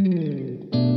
Mm.